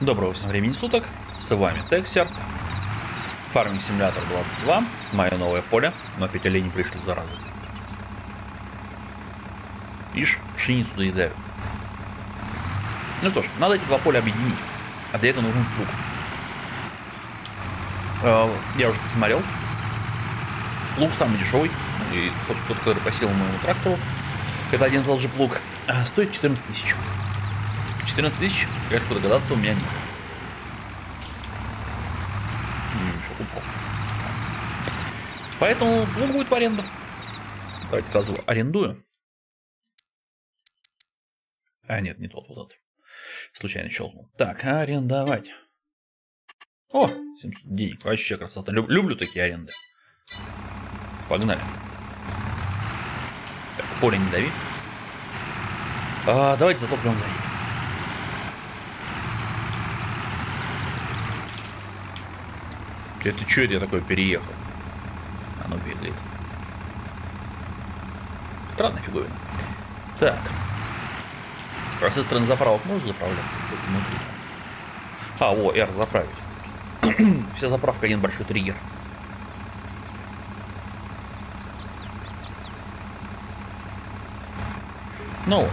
Доброго всем времени суток, с вами Тексер, Фарминг Симулятор 22, мое новое поле, но опять олени пришли заразу. Ишь, пшеницу доедают. Ну что ж, надо эти два поля объединить, а для этого нужен плуг. Э, Я уже посмотрел, плуг самый дешевый, и, собственно, тот, который посел моему трактору, это один и тот же плуг, а, стоит 14 тысяч. 14 тысяч, как легко догадаться, у меня нет. Мешок упал. Поэтому плуг будет в аренду. Давайте сразу арендую. А, нет, не тот, вот этот. Случайно щелкнул. Так, арендовать. О, 700 денег. Вообще красота. Люб- люблю такие аренды. Погнали. Так, поле не дави. А, давайте затопливаем заедем. Это что это я такой переехал? Оно бегает. Странная фиговина. Так. Раз со стороны заправок можно заправляться? А, о, R заправить. Вся заправка один большой триггер. Ну.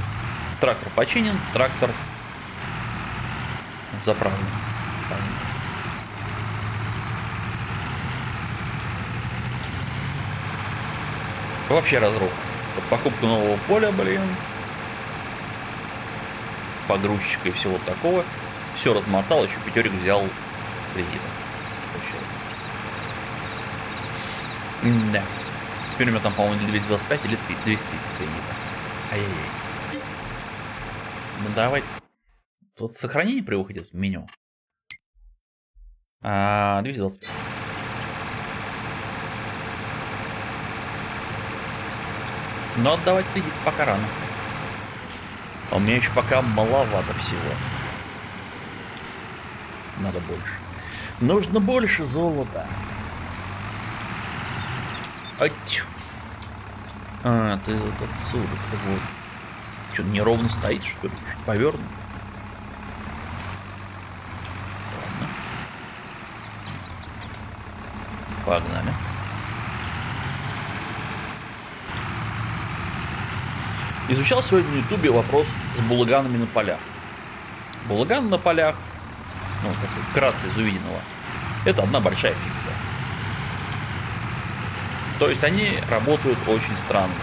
Трактор починен, трактор заправлен. Понятно. Вообще разрух. Вот покупка нового поля, блин. Погрузчика и всего такого. Все размотал, еще пятерик взял кредитом. Получается. Да. Теперь у меня там, по-моему, 225 или 230 кредита. Ай-яй-яй. Ну давайте. Тут сохранение при выходе в меню. А, 225. Но отдавать кредит пока рано. А у меня еще пока маловато всего. Надо больше. Нужно больше золота. Ать. А, ты вот отсюда, ты вот. Что, неровно стоит, что ли? Что повернут? Ладно. Погнали. Изучал сегодня на ютубе вопрос с булаганами на полях. Булаган на полях, ну, так сказать, вкратце из увиденного, это одна большая фикция. То есть они работают очень странно.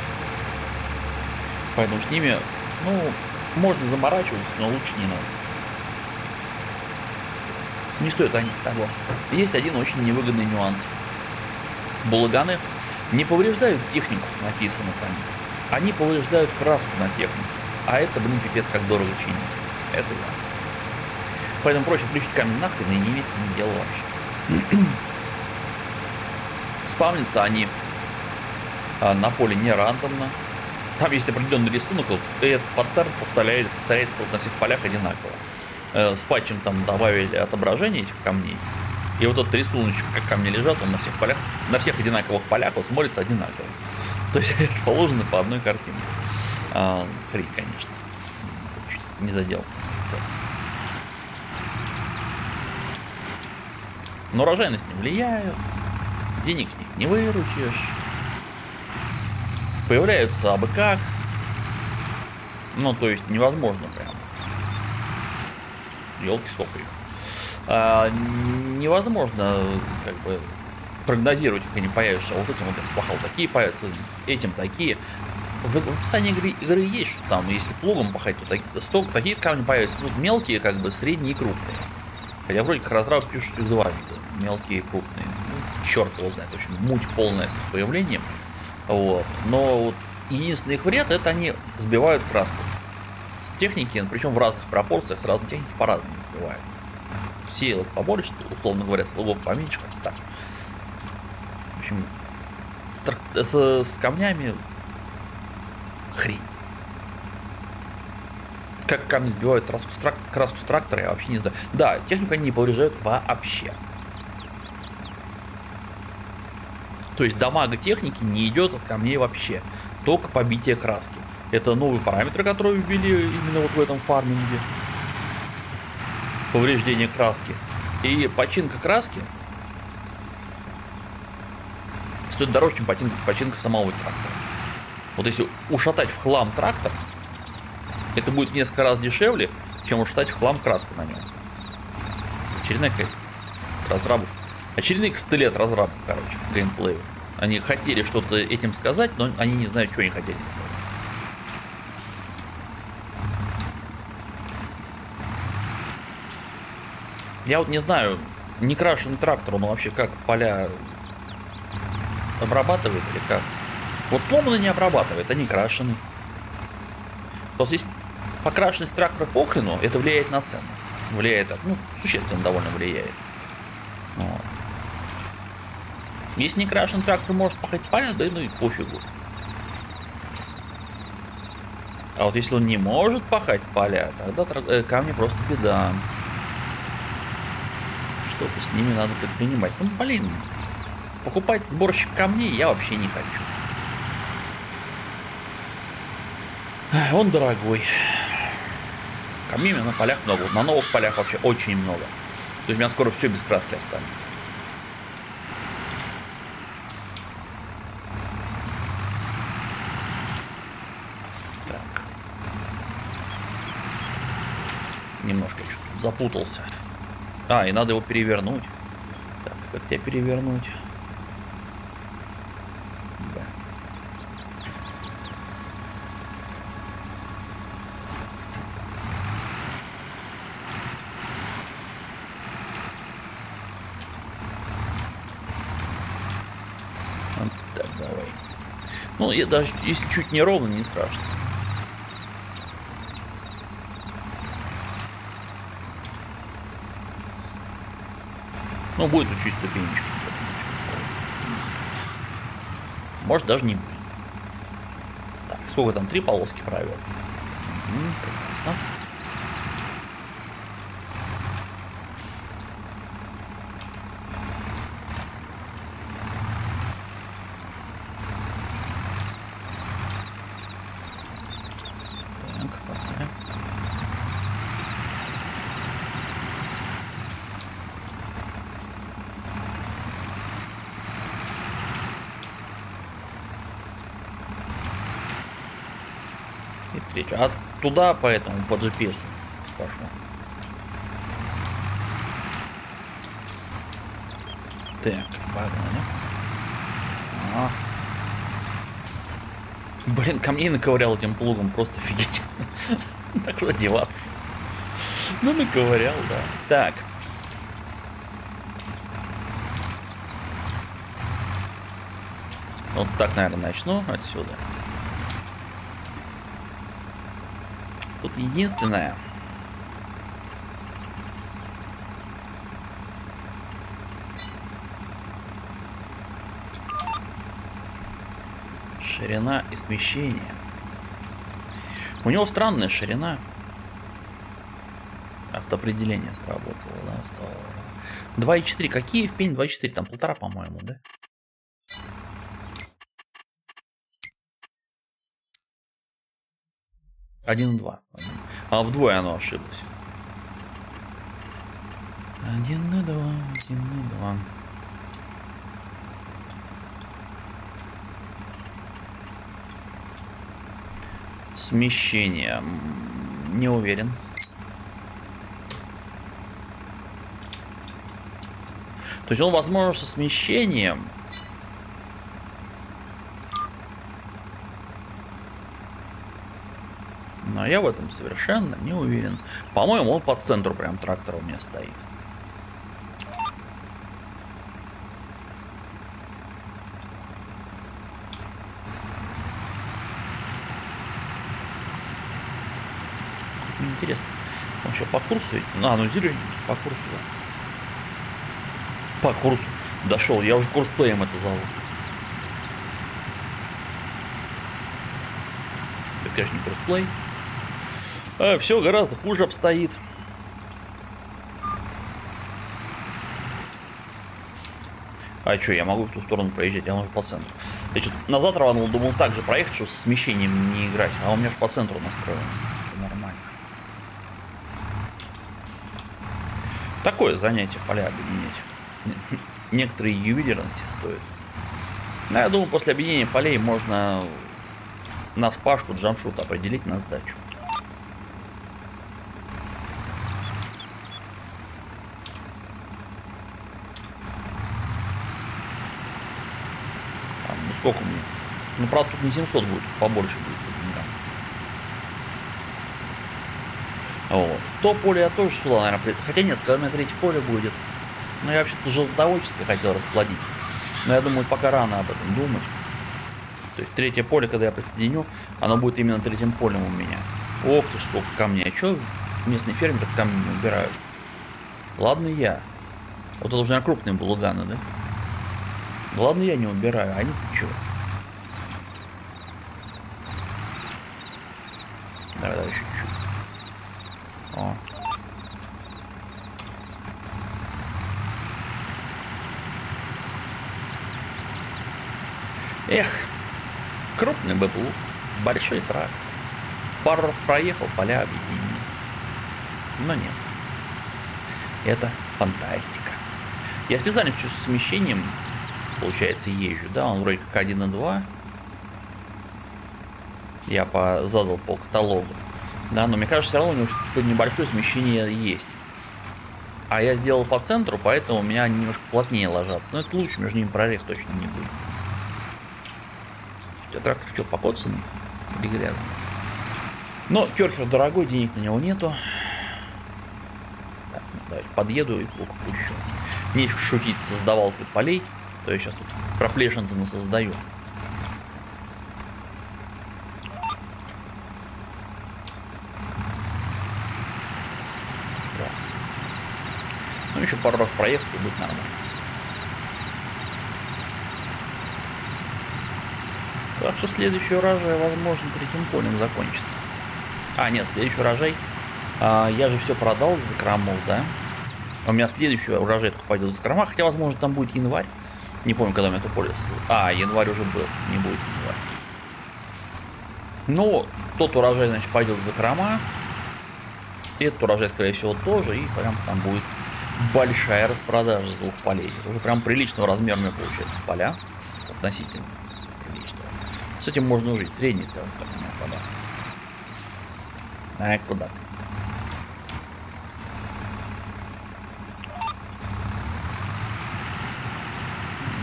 Поэтому с ними, ну, можно заморачиваться, но лучше не надо. Не стоит они того. Есть один очень невыгодный нюанс. Булаганы не повреждают технику, написано про них они повреждают краску на технике. А это, блин, пипец, как дорого чинить. Это да. Поэтому проще включить камень нахрен и не иметь с ним вообще. Спавнятся они а, на поле не рандомно. Там есть определенный рисунок, и этот паттерн повторяет, повторяется вот на всех полях одинаково. Э, с патчем там добавили отображение этих камней. И вот этот рисуночек, как камни лежат, он на всех полях, на всех одинаковых полях вот смотрится одинаково. То есть расположены по одной картинке. А, хрень, конечно. Чуть не задел. Но урожайность не влияет. Денег с них не выручишь. Появляются абы. Ну, то есть невозможно прям. Елки сколько их. А, невозможно как бы прогнозировать, как они появятся. А вот этим вот вспахал такие появятся, этим такие. В, в описании игры, игры есть, что там, если плугом пахать, то так, столько, такие камни появятся. Тут мелкие, как бы, средние и крупные. Хотя вроде как разраб пишут, их два вида. Мелкие и крупные. Ну, черт его знает. В общем, муть полная с их появлением. Вот. Но вот единственный их вред, это они сбивают краску. С техники, причем в разных пропорциях, с разной техники по-разному сбивают. Сеялок побольше, условно говоря, с плугов поменьше, как так общем, с, с, с камнями хрень. Как камни сбивают краску с, трак... краску с трактора, я вообще не знаю. Да, технику они не повреждают вообще. То есть дамага техники не идет от камней вообще. Только побитие краски. Это новый параметр, который ввели именно вот в этом фарминге. повреждение краски. И починка краски стоит дороже, чем починка, починка самого трактора. Вот если ушатать в хлам трактор, это будет в несколько раз дешевле, чем ушатать в хлам краску на нем. Очередная какая-то разрабов. Очередные костыли от разрабов, короче, геймплею. Они хотели что-то этим сказать, но они не знают, что они хотели. Я вот не знаю, не крашеный трактор, он вообще как поля обрабатывает или как? Вот сломанный не обрабатывает, не крашеный. Просто есть покрашенность трактора похрену, это влияет на цену. Влияет ну, существенно довольно влияет. Вот. Если не крашеный трактор может пахать поля, да ну и пофигу. А вот если он не может пахать поля, тогда э, камни просто беда. Что-то с ними надо предпринимать. Ну, блин, покупать сборщик камней я вообще не хочу. Он дорогой. Камней на полях много. На новых полях вообще очень много. То есть у меня скоро все без краски останется. Немножко что-то запутался. А, и надо его перевернуть. Так, как тебя перевернуть? Да. Вот так, давай. Ну, я даже если чуть не ровно, не страшно. Ну, будет учить ступенечки. Может, даже не будет. Так, сколько там? Три полоски провел. Угу, прекрасно. Так, погнали. Третью. А туда, поэтому, по GPS спрошу. Так, погнали. А. Блин, камней наковырял этим плугом, просто офигеть. Так что одеваться. Ну, наковырял, да. Так. Вот так, наверное, начну отсюда. Единственное. Ширина и смещение. У него странная ширина. Автоопределение сработало, да, здорово. 2.4. Какие в пень 2.4? Там полтора, по-моему, да? Один и два. А вдвое оно ошиблось. Один и два, один и два. Смещение. М, Не уверен. То есть он, возможно, со смещением. Но я в этом совершенно не уверен. По-моему, он по центру прям трактора у меня стоит. Мне Интересно. Он еще по курсу? А, ну зелененький, по курсу, да. По курсу. Дошел. Я уже курсплеем это зову. Это, конечно, не курсплей. А, все гораздо хуже обстоит. А что, я могу в ту сторону проезжать, я могу по центру. Я что назад рванул, думал так же проехать, что с смещением не играть. А у меня же по центру настроено. Всё нормально. Такое занятие поля объединять. Некоторые ювелирности стоят. Но я думаю, после объединения полей можно на спашку джамшут определить на сдачу. Там, ну сколько мне? Ну, правда, тут не 700 будет, побольше будет. Вот. То поле я тоже сюда, наверное, хотя нет, когда у меня третье поле будет. Ну, я вообще-то желтоводческое хотел расплодить. Но я думаю, пока рано об этом думать. То есть третье поле, когда я присоединю, оно будет именно третьим полем у меня. Ох ты, сколько камней. А что местные фермеры камни не убирают? Ладно я. Вот это уже на крупные булганы, да? Ладно я не убираю, а они что? Давай, давай, еще чуть-чуть. О. Эх, крупный был, большой трак. Пару раз проехал, поля объединил. Но нет. Это фантастика. Я специально с смещением, получается, езжу, да, он вроде как 1.2. Я по, задал по каталогу. Да, но мне кажется, все равно у него какое-то небольшое смещение есть. А я сделал по центру, поэтому у меня они немножко плотнее ложатся. Но это лучше, между ними прорех точно не будет. Что, трактор что, покоцанный? Или грязный? Но керхер дорогой, денег на него нету. Так, ну, давайте подъеду и лук пущу. Нефиг шутить создавал ты полей. То я сейчас тут проплешин-то на создаю. Ну, еще пару раз проехать и будет нормально. Так что следующий урожай, возможно, третьим полем закончится. А, нет, следующий урожай. А, я же все продал, закромол, да? У меня следующий урожай пойдет за закрома, хотя, возможно, там будет январь. Не помню, когда поле. А, январь уже был, не будет январь. Ну, тот урожай, значит, пойдет за закрома. Этот урожай, скорее всего, тоже. И прям там будет большая распродажа с двух полей. Это уже прям приличного размерные получается поля. Относительно приличного. С этим можно жить. Средний, скажем так, у меня поля. А куда ты?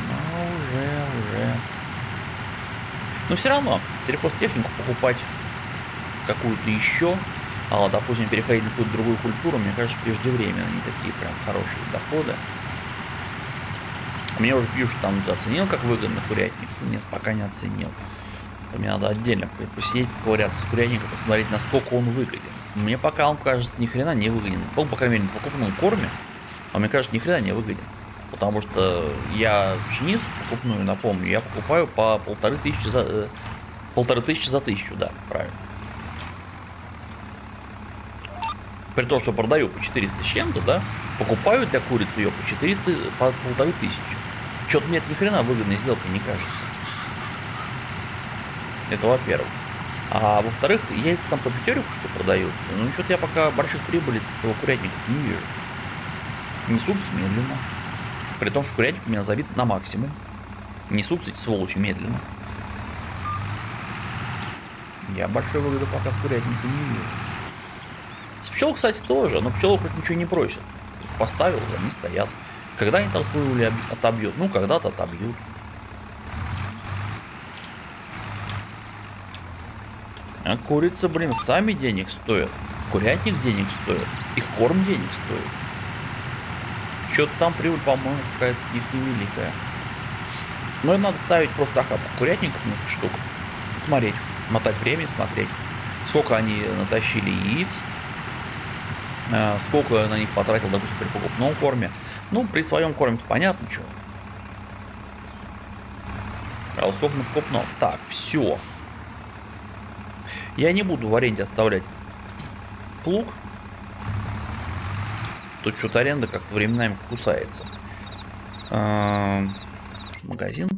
Ну, уже, уже. Но все равно, сельхозтехнику покупать какую-то еще а, допустим, переходить на какую-то другую культуру, мне кажется, преждевременно, не такие прям хорошие доходы. Мне уже пишут, там ты оценил, как выгодно курятник? Нет, пока не оценил. Это мне надо отдельно посидеть, поковыряться с курятником, посмотреть, насколько он выгоден. Мне пока он кажется ни хрена не выгоден. Ну, по крайней мере, на покупном корме, а мне кажется, ни хрена не выгоден. Потому что я пшеницу покупную, напомню, я покупаю по полторы тысячи за... Э, полторы тысячи за тысячу, да, правильно. при том, что продаю по 400 с чем-то, да, покупаю для курицы ее по 400, по полторы тысячи. Что-то мне это ни хрена выгодной сделкой не кажется. Это во-первых. А во-вторых, яйца там по пятерику что продаются. Ну, что-то я пока больших прибылей с этого курятника не вижу. Несутся медленно. При том, что курятник у меня забит на максимум. Несутся эти сволочи медленно. Я большой выгоды пока с курятника не вижу. С пчел, кстати, тоже, но пчелы хоть ничего не просят. Поставил, они стоят. Когда они там свой улей отобьют? Ну, когда-то отобьют. А курица, блин, сами денег стоят. Курятник денег стоит. Их корм денег стоит. Что-то там прибыль, по-моему, какая-то с них невеликая. Но надо ставить просто охапку курятников несколько штук. Смотреть. Мотать время смотреть. Сколько они натащили яиц, Э, сколько на них потратил, допустим, при покупном корме. Ну, при своем корме-то понятно, что. А вот сколько на покупном? Так, все. Я не буду в аренде оставлять плуг. Тут что-то аренда как-то временами кусается. Э, магазин.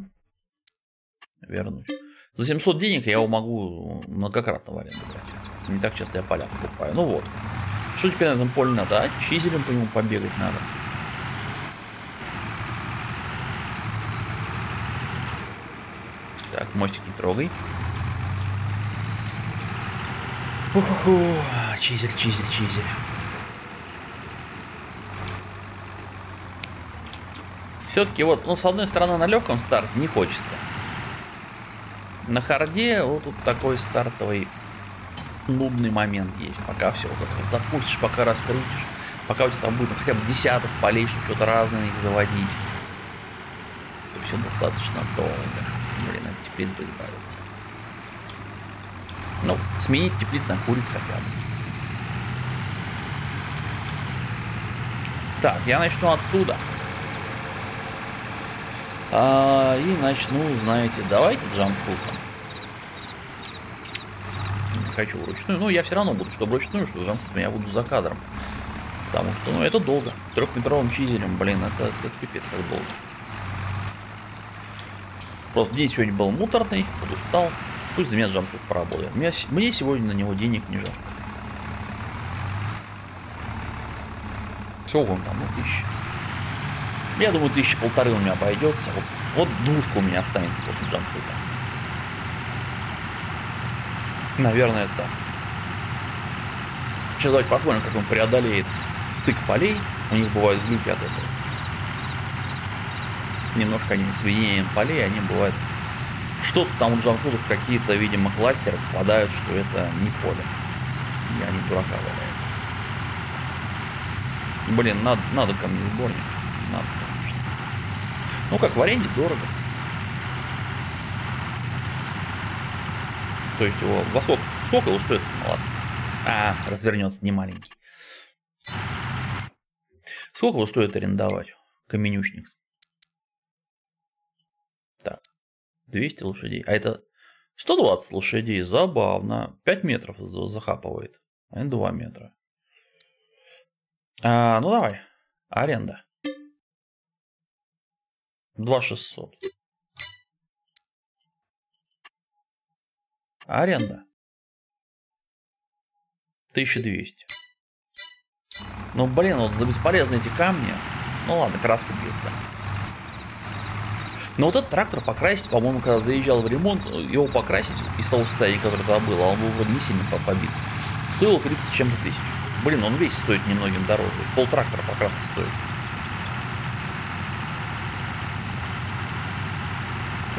Вернуть. За 700 денег я его могу многократно в аренду брать. Не так часто я поля покупаю. Ну вот. Что теперь на этом поле надо? А чизелем по нему побегать надо. Так, мостик не трогай. Уху, чизель, чизель, чизель. Все-таки вот, ну, с одной стороны, на легком старте не хочется. На харде вот тут такой стартовый нудный момент есть. Пока все вот это вот запустишь, пока раскрутишь. Пока у тебя там будет ну, хотя бы десяток полей, чтобы что-то разное них заводить. Это все достаточно долго. Блин, от теплиц бы избавиться. Ну, сменить теплиц на куриц хотя бы. Так, я начну оттуда. А, и начну, знаете, давайте джамшутом. Хочу вручную. Ну, я все равно буду, что вручную, что джамшутом я буду за кадром. Потому что, ну, это долго. Трехметровым чизелем, блин, это, это пипец как долго. Просто день сегодня был муторный, подустал. Пусть за меня джамшут поработает. Мне, мне сегодня на него денег не жалко. Сколько он там? Ну, тысяча. Я думаю, тысячи полторы у меня обойдется. Вот, вот двушка у меня останется после джамшута. Наверное, это. Сейчас давайте посмотрим, как он преодолеет стык полей. У них бывают глюки от этого. Немножко они с видением полей, они бывают... Что-то там у джамшутов какие-то, видимо, кластеры попадают, что это не поле. Я не дурака валяю. Блин, надо, надо ко мне сборник. Надо. Ну, как в аренде дорого. То есть его во сколько, сколько его стоит? Ну, ладно. А, развернется, не маленький. Сколько его стоит арендовать? Каменючник. Так, 200 лошадей. А это 120 лошадей. Забавно. 5 метров захапывает. А не 2 метра. А, ну давай. Аренда. 2600. Аренда. 1200. Ну, блин, вот за бесполезные эти камни. Ну ладно, краску бьют, да. Но вот этот трактор покрасить, по-моему, когда заезжал в ремонт, его покрасить из того состояния, которое тогда было, он был вроде не сильно побит. Стоило 30 чем-то тысяч. Блин, он весь стоит немногим дороже. Пол трактора покраски стоит.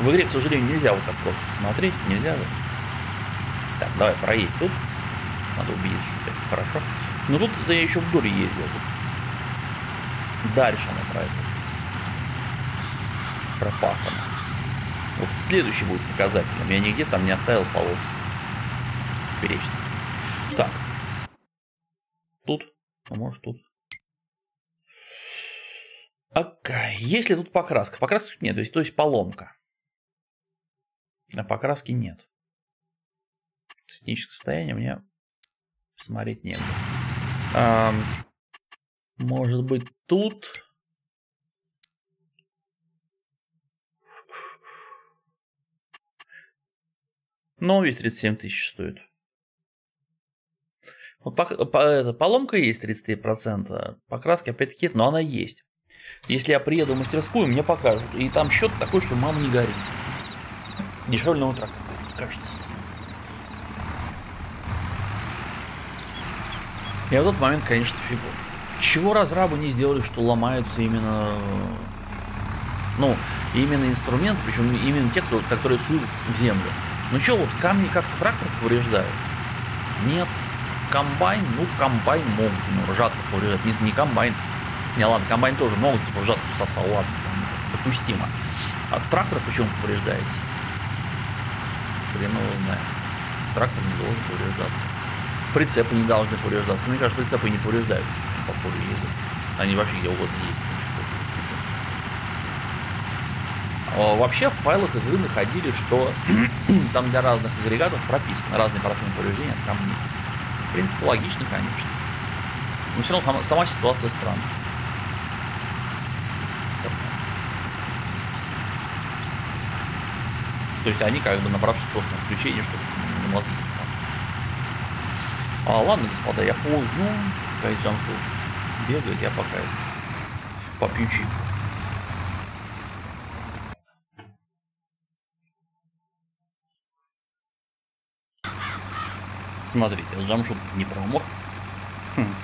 В игре, к сожалению, нельзя вот так просто посмотреть, нельзя. Так, давай, проедь тут. Надо убедиться, что это хорошо. Но тут это я еще вдоль ездил. Тут. Дальше она про это. Пропахано. Вот следующий будет показателем. Я нигде там не оставил полос. Перечных. Так. Тут. А может тут. Окей. Если тут покраска? Покраски нет, то есть, то есть поломка. А покраски нет. Техническое состояние мне смотреть нет. А, может быть тут... Но весь 37 тысяч стоит. По, по, это, поломка есть 33%, покраски опять-таки, но она есть. Если я приеду в мастерскую, мне покажут. И там счет такой, что мама не горит. Дешевле новый трактор будет, кажется. И в тот момент, конечно, фигов. Чего разрабы не сделали, что ломаются именно, ну, именно инструменты, причем именно те, кто, которые суют в землю. Ну что, вот камни как-то трактор повреждают? Нет. Комбайн, ну, комбайн могут, ну, жатку повреждать. Не, не комбайн. Не, ладно, комбайн тоже могут, типа, в жатку сосал, ладно, допустимо. А трактор почему повреждается? Хрен его. Трактор не должен повреждаться. Прицепы не должны повреждаться. Мне кажется, прицепы не повреждаются по полю ездят. Они вообще где угодно ездят. А, вообще в файлах игры находили, что там для разных агрегатов прописано разные проценты повреждения от камней. В принципе, логично, конечно. Но все равно сама ситуация странная. То есть они как бы набравшись просто на включение, чтобы на мозги не а, ладно, господа, я ползну, пускай Джамшу бегает, я пока попью чайку. Смотрите, Джамшут не промах. Хм.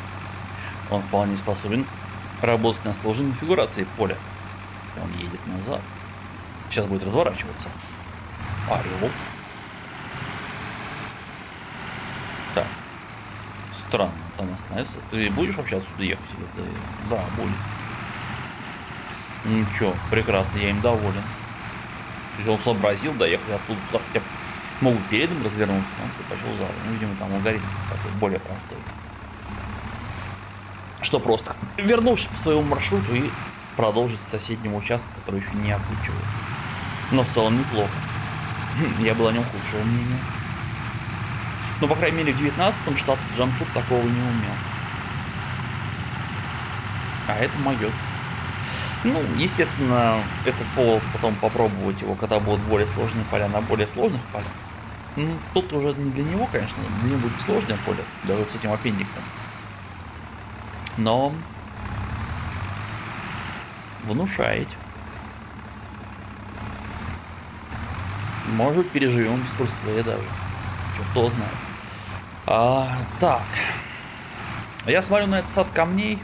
Он вполне способен работать на сложной конфигурации поля. Он едет назад. Сейчас будет разворачиваться. Орел. Так. Странно, там остановится. Ты будешь вообще отсюда ехать? Или. Да, будет. Ничего, прекрасно, я им доволен. То есть он сообразил доехать оттуда сюда, хотя могут передом развернуться, но предпочел задом. Ну, видимо, там алгоритм такой более простой. Что просто вернувшись по своему маршруту и продолжить с соседнего участка, который еще не окучивает. Но в целом неплохо. Я был о нем худшего мнения. Но, по крайней мере, в 19-м штат Джамшут такого не умел. А это мое. Ну, естественно, это повод потом попробовать его, когда будут более сложные поля на более сложных полях. Ну, тут уже не для него, конечно, для него будет сложное поле, даже вот с этим аппендиксом. Но внушает. Может, переживем без курсплея даже. Кто знает. А, так. Я смотрю на этот сад камней.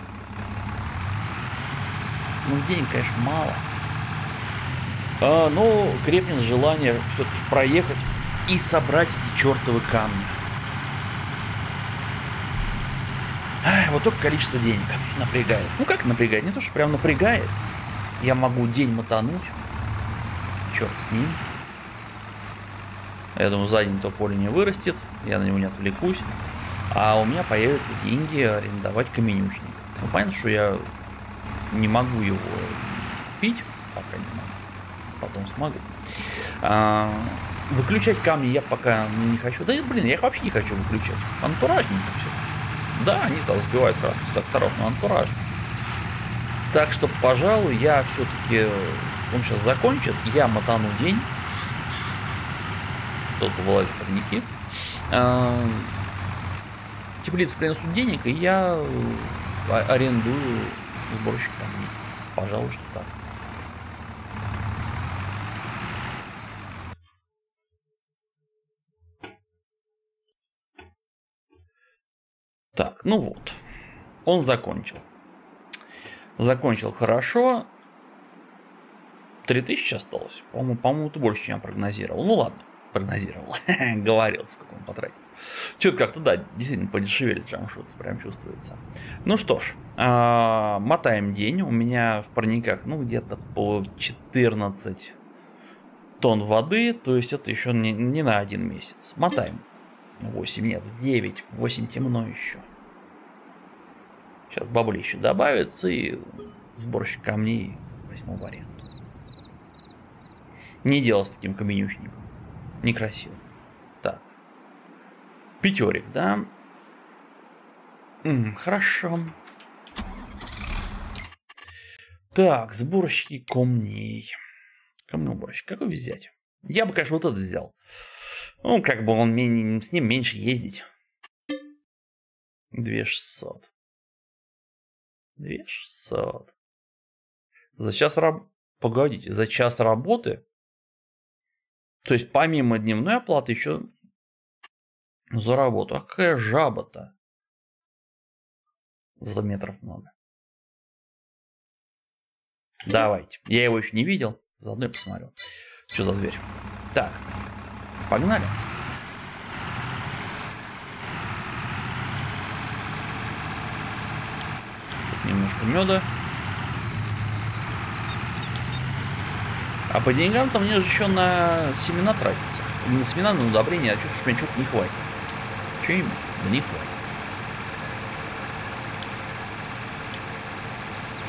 Ну, денег, конечно, мало. А, но крепнет желание все-таки проехать и собрать эти чертовы камни. Вот только количество денег напрягает. Ну как напрягает? Не то, что прям напрягает. Я могу день мотануть. Черт с ним. Я думаю, за день то поле не вырастет. Я на него не отвлекусь. А у меня появятся деньги арендовать каменючник. Ну, понятно, что я не могу его пить. Пока не могу. Потом смогу. А, Выключать камни я пока не хочу. Да, блин, я их вообще не хочу выключать. Антуражненько все-таки. Да, они там сбивают красных тракторов, но антураж. Так что, пожалуй, я все-таки... Он сейчас закончит, я мотану день. Тут вылазят сорняки. А, теплицы принесут денег, и я а, арендую сборщик камней. Пожалуй, что так. Так, ну вот. Он закончил. Закончил хорошо. 3000 осталось. По-моему, по-моему, ты больше, чем я прогнозировал. Ну ладно, прогнозировал. Говорил, сколько он потратит. Что-то как-то, да, действительно подешевели джамшут, прям чувствуется. Ну что ж, а, мотаем день. У меня в парниках, ну, где-то по 14 тонн воды, то есть это еще не, не на один месяц. Мотаем. 8, нет, 9, 8 темно еще. Сейчас бабули еще добавится и сборщик камней возьму в аренду. Не делал с таким каменючником. Некрасиво. Так. Пятерик, да? М -м, хорошо. Так, сборщики камней. Уборщик. Какой взять? Я бы, конечно, вот этот взял. Ну, как бы он с ним меньше ездить. 2600. 2600. За час раб... Погодите, за час работы? То есть помимо дневной оплаты еще за работу. А какая жаба-то? За метров много. Давайте. Я его еще не видел. Заодно и посмотрю. Что за зверь? Так. Погнали. Тут немножко меда. А по деньгам там мне же еще на семена тратится. Не на семена, на удобрения, а чувствую, что мне что-то не хватит. Че им? Да не хватит.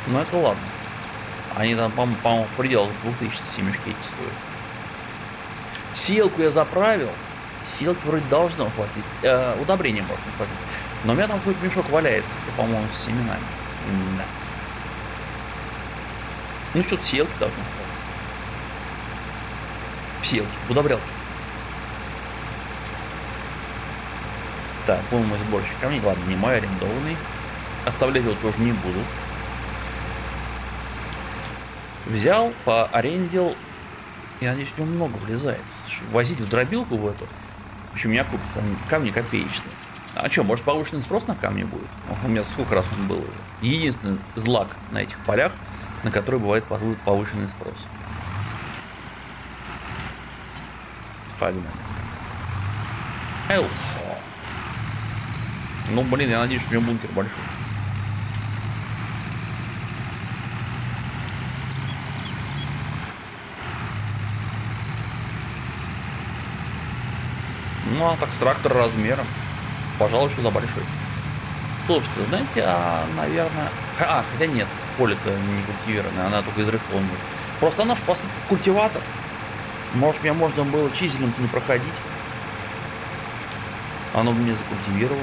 Ну это ладно. Они там, по-моему, по в пределах 2000 семечки эти стоят. Силку я заправил. Силки вроде должно хватить. Э, удобрения можно хватить. Но у меня там какой-то мешок валяется, по-моему, с семенами. Да. Ну что-то силки должны остаться. В силке, в удобрялке. Так, был мой сборщик камней. Ладно, не мой, арендованный. оставлять его тоже не буду. Взял, поарендил. Я надеюсь, у него много влезает. Возить в дробилку в эту. В общем, меня купятся камни копеечные. А что, может повышенный спрос на камни будет? У меня сколько раз он был уже. Единственный злак на этих полях, на который бывает повышенный спрос. Погнали. Элхо. Ну, блин, я надеюсь, у него бункер большой. Ну, а так с трактор размером. Пожалуй, что да, большой. Слушайте, знаете, а, наверное... А, хотя нет, поле-то не культивированное, она только из рыхлония. Просто она же, по сути, культиватор. Может, мне можно было чиселем не проходить. Оно бы мне закультивировало.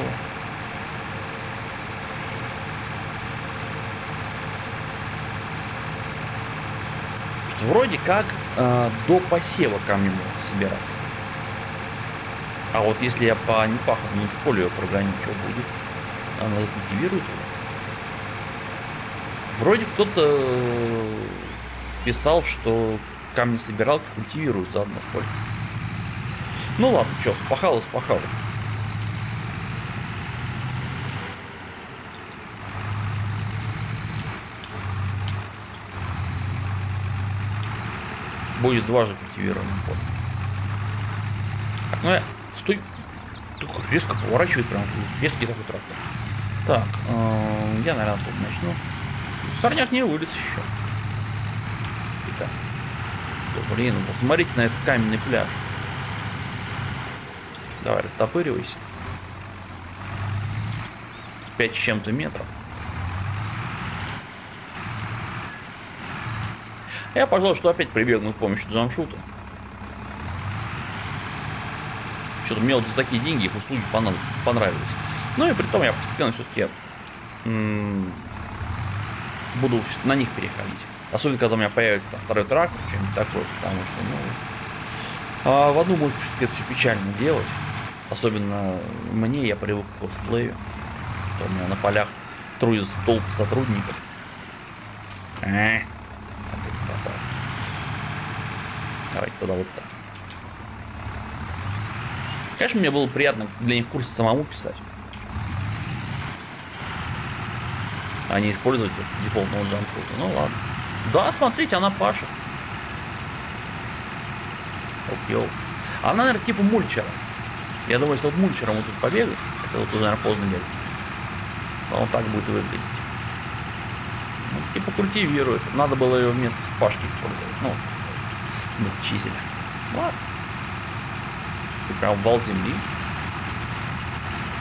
Что вроде как э, до посева камни могут собирать. А вот если я по непаханному полю прогоню, что будет? Она закультивирует его? Вроде кто-то э, писал, что камни собиралки культивируют за одно поле. Ну ладно, что, спахало, спахало. Будет дважды культивированным поле. Так, ну я Стой. Только резко поворачивает прям. Резкий такой трактор. Так, э, я, наверное, тут начну. Сорняк не вылез еще. Блин, посмотрите на этот каменный пляж. Давай, растопыривайся. 5 с чем-то метров. Я, пожалуй, что опять прибегну к помощи джамшута. Что-то мне вот за такие деньги их услуги понравились. Ну и при том я постепенно все-таки буду на них переходить. Особенно, когда у меня появится там, второй трактор, что-нибудь такое, потому что, ну, а в одну мушку все-таки это все печально делать. Особенно мне, я привык к косплею, что у меня на полях трудится толпы сотрудников. Э, Давайте туда вот так. Конечно, мне было приятно для них курсы самому писать. А не использовать дефолтного джамшута. Ну ладно. Да, смотрите, она пашет. Оп, Она, наверное, типа мульчера. Я думаю, если вот мульчером вот тут побегать, это вот уже, наверное, поздно бегать, то он так будет выглядеть. Ну, типа культивирует. Надо было ее вместо вспашки использовать. Ну, вместо чиселя. Ладно. Ты прям вал земли.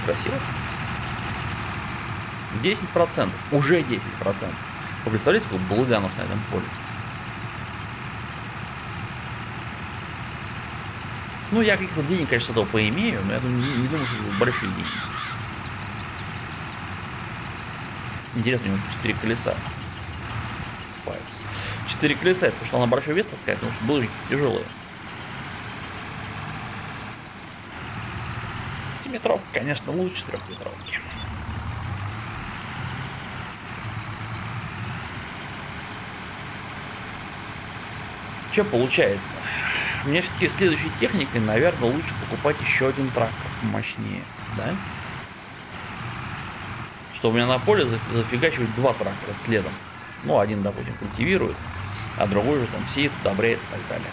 Красиво. 10%. Уже 10%. Вы представляете, сколько благанов на этом поле? Ну, я каких-то денег, конечно, этого поимею, но я не, не думаю, что это большие деньги. Интересно, у него 4 колеса. Спается. 4 колеса, потому что она большой вес таскает, потому что булыжники тяжелые. Метровка, конечно, лучше трехметровки. Что получается? Мне все-таки следующей техникой, наверное, лучше покупать еще один трактор мощнее, да? Что у меня на поле зафигачивать два трактора следом. Ну, один, допустим, культивирует, а другой же там сеет, удобряет и так далее.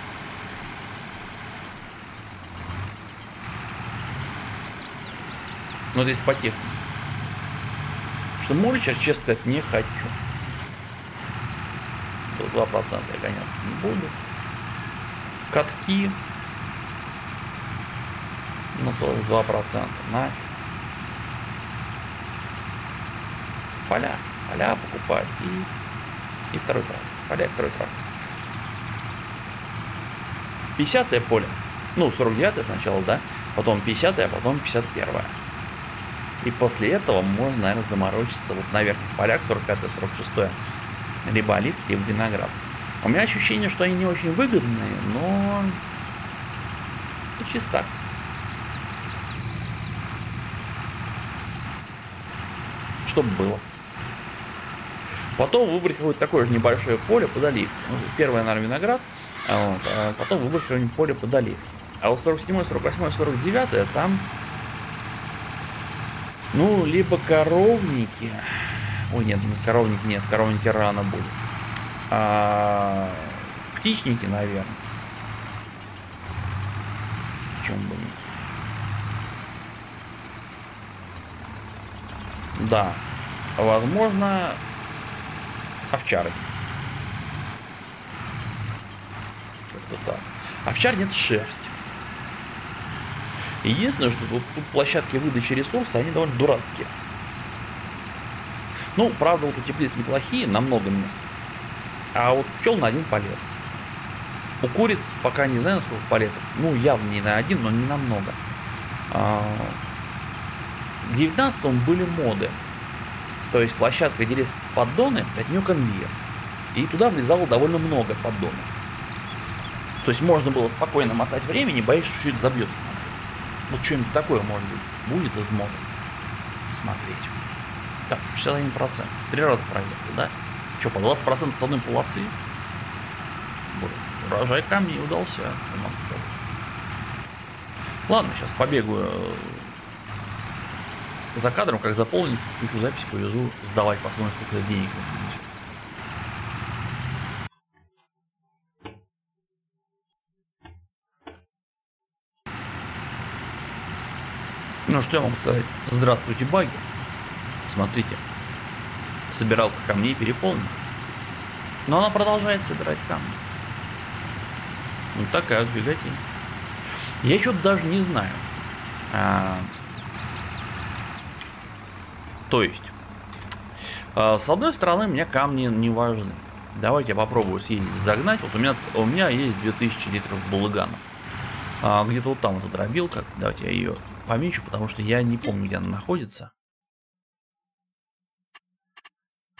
Ну, здесь потех. Что мульчер, честно сказать, не хочу. До 2% я гоняться не буду. Катки. Ну, тоже 2%. На. Поля. Поля покупать. И, и второй трактор. Поля и второй трактор. 50 поле. Ну, 49 сначала, да? Потом 50 а потом 51 -е. И после этого можно, наверное, заморочиться вот на верхних полях 45-46 либо оливки, либо виноград. У меня ощущение, что они не очень выгодные, но это чисто так. Чтобы было. Потом выбрасывают такое же небольшое поле под оливки. Ну, первое, наверное, виноград, а, вот, а потом выбрасываем поле под оливки. А вот 47, 48, 49 там, ну, либо коровники. Ой, нет, коровники нет, коровники рано будут. А, птичники, наверное. В чем бы не. Да. Возможно, овчары. Как-то так. Овчар нет шерсть. Единственное, что тут, тут площадки выдачи ресурса, они довольно дурацкие. Ну, правда, вот у теплиц неплохие, на много. А вот пчел на один палет. У куриц пока не знаю, сколько палетов. Ну, явно не на один, но не на много. А, в 19 были моды. То есть площадка делилась с поддоны, от нее конвейер. И туда влезало довольно много поддонов. То есть можно было спокойно мотать время, не боясь, что это забьется. Вот что-нибудь такое, может быть, будет из модов. Смотреть. Так, 61%. Три раза проехал, да? Что, по 20% с одной полосы? Урожай камней удался. Ладно, сейчас побегаю э, за кадром, как заполнится, включу запись, повезу сдавать, посмотрим, сколько денег. Ну что я могу сказать? Здравствуйте, баги. Смотрите. Собиралка камней переполнена. Но она продолжает собирать камни. Ну такая вот беготень. Я что-то даже не знаю. А... То есть, а, с одной стороны, мне камни не важны. Давайте я попробую съездить, загнать. Вот у меня, у меня есть 2000 литров булыганов. А, где-то вот там вот дробилка. Давайте я ее помечу, потому что я не помню, где она находится.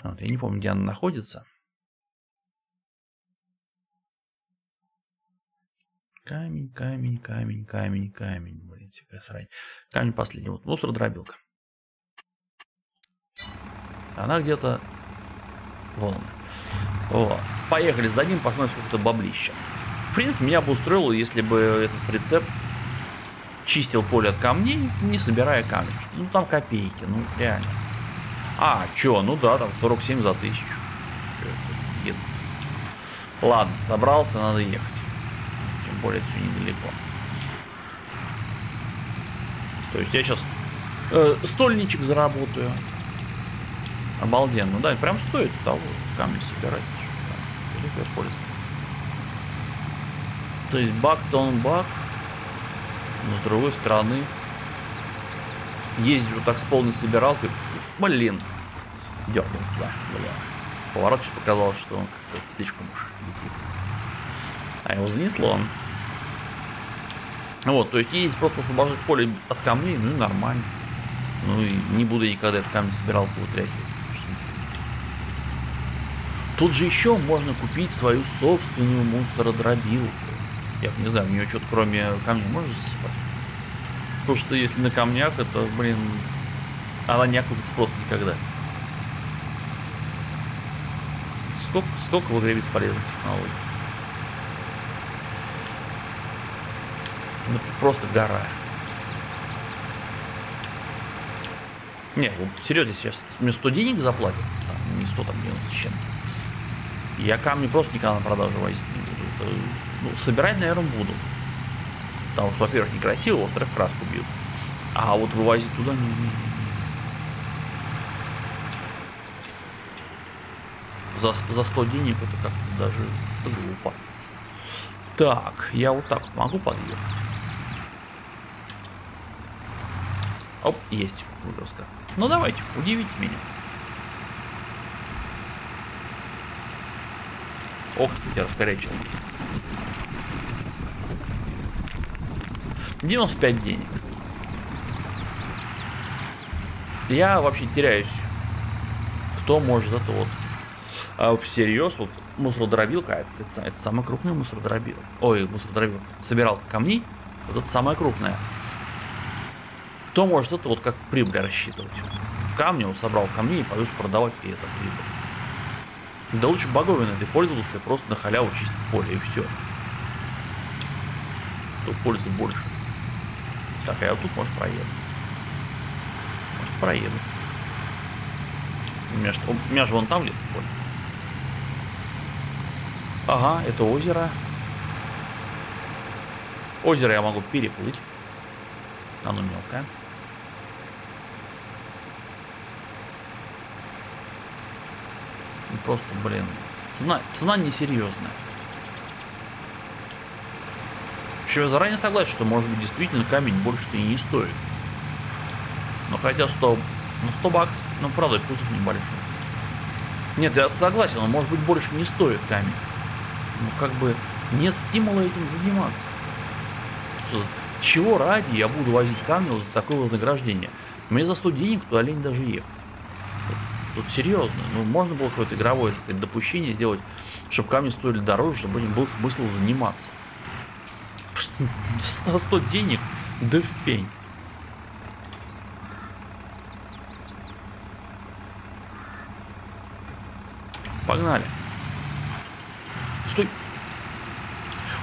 Вот, я не помню, где она находится. Камень, камень, камень, камень, камень. Блин, всякая срань. Камень последний. Вот мусородробилка. Она где-то... Вон она. Вот. Поехали, сдадим, посмотрим, сколько это баблища. В принципе, меня бы устроило, если бы этот прицеп чистил поле от камней, не собирая камни. Ну, там копейки, ну, реально. А, чё, ну да, там 47 за тысячу. Ладно, собрался, надо ехать. Тем более, все недалеко. То есть я сейчас э, стольничек заработаю. Обалденно, да, прям стоит того камни собирать. То есть бак-то он бак, но с другой стороны ездить вот так с полной собиралкой, блин, дернул туда, бля. Поворот показалось, что он как-то слишком уж летит. А его занесло. Вот, то есть ездить просто освобождать поле от камней, ну и нормально. Ну и не буду никогда этот камень собиралку вытряхивать. Тут же еще можно купить свою собственную мусородробилку. Я не знаю, у нее что-то кроме камней можно засыпать? Потому что если на камнях, это, блин, она не окупит спрос никогда. Сколько, сколько в игре бесполезных технологий? Ну, просто гора. Не, вот серьезно, сейчас мне 100 денег заплатят, там, не 100, там 90 с чем-то. Я камни просто никогда на продажу возить не буду. Ну, собирать, наверное, буду. Потому что, во-первых, некрасиво, во-вторых, краску бьют. А вот вывозить туда не, не, не, За, за 100 денег это как-то даже глупо. Так, я вот так могу подъехать. Оп, есть выгрузка. Ну давайте, удивите меня. Ох, тебя раскорячил. 95 денег. Я вообще теряюсь. Кто может это вот а всерьез, вот мусородробилка, это, это, это самая крупная мусородробилка. Ой, мусородробилка. Собиралка камней, вот это самая крупная. Кто может это вот как прибыль рассчитывать? Камни, он собрал камни и повез продавать, и это прибыль. Да лучше боговиной ты пользоваться и просто на халяву чистить поле и все. То пользы больше. Так, а я вот тут, может, проеду. Может, проеду. У меня, что, у меня же вон там где-то поле. Ага, это озеро. Озеро я могу переплыть. Оно мелкое. Просто, блин, цена, цена несерьезная. Вообще, я заранее согласен, что, может быть, действительно камень больше-то и не стоит. Но хотя 100, ну 100 баксов, ну правда, кузов небольшой. Нет, я согласен, он может быть больше не стоит камень. Ну как бы нет стимула этим заниматься. Чего ради я буду возить камни за такое вознаграждение? Мне за 100 денег туда лень даже ехать. Тут серьезно. Ну, можно было какое-то игровое допущение сделать, чтобы камни стоили дороже, чтобы им был смысл заниматься. За 100 денег, да в пень. Погнали. Стой.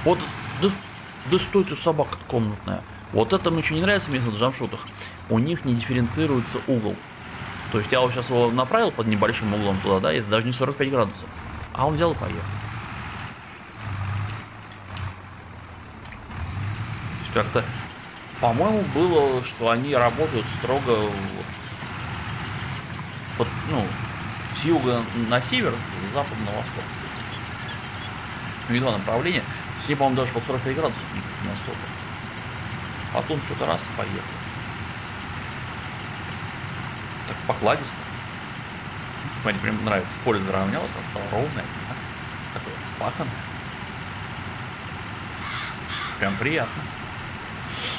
Вот, да, да стой собака комнатная. Вот это мне еще не нравится в местных джамшотах. У них не дифференцируется угол. То есть я вот сейчас его направил под небольшим углом туда, да, это даже не 45 градусов. А он взял и поехал. Как-то, по-моему, было, что они работают строго вот, под, ну, с юга на север, с запада на восток. И два ней, по-моему, даже под 45 градусов не, не особо. Потом что-то раз и поехал так покладисто. Смотри, прям нравится. Поле заровнялось, оно стало ровное, да? такое спаханное. Прям приятно.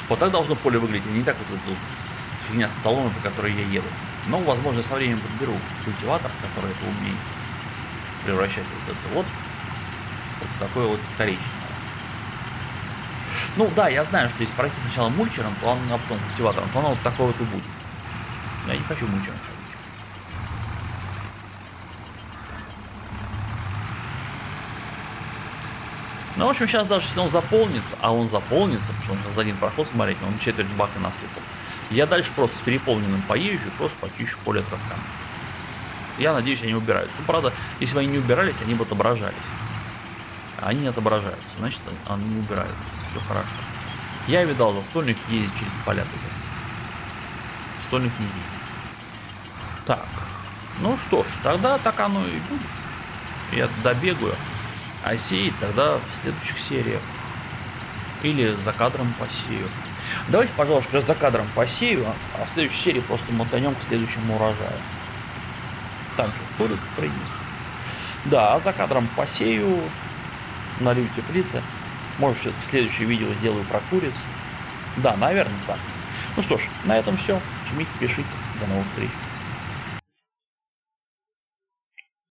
Вот так должно поле выглядеть, а не так вот эта фигня с соломой, по которой я еду. Но, возможно, со временем подберу культиватор, который это умеет превращать вот это вот, вот в такое вот коричневое. Ну да, я знаю, что если пройти сначала мульчером, то а потом культиватором, то оно вот такое вот и будет. Я не хочу мучать. Ну, в общем, сейчас даже если он заполнится, а он заполнится, потому что он за один проход, смотрите, он четверть бака насыпал. Я дальше просто с переполненным поезжу, просто почищу поле от Я надеюсь, они убираются. Ну, правда, если бы они не убирались, они бы отображались. Они не отображаются, значит, они не убираются. Все хорошо. Я видал застольник ездить через поля туда стольных недель. Так, ну что ж, тогда так оно и будет. Я добегаю, а сеять тогда в следующих сериях. Или за кадром посею. Давайте, пожалуйста, сейчас за кадром посею, а в следующей серии просто мотанем к следующему урожаю. Там что, курица принес. Да, а за кадром посею, налью теплицы. Может, все-таки следующее видео сделаю про куриц. Да, наверное, так. Ну что ж, на этом все. Жмите, пишите. До новых встреч.